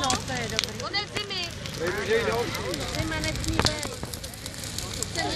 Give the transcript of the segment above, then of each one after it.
No, to je dobrý. Konec zimy. Zimy.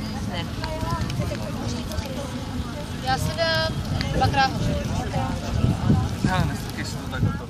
teplo. Když to dvě rána, Negi, fuj. Nesmí. Já si dám dvakrát hořek. Ale nestaky se to tak to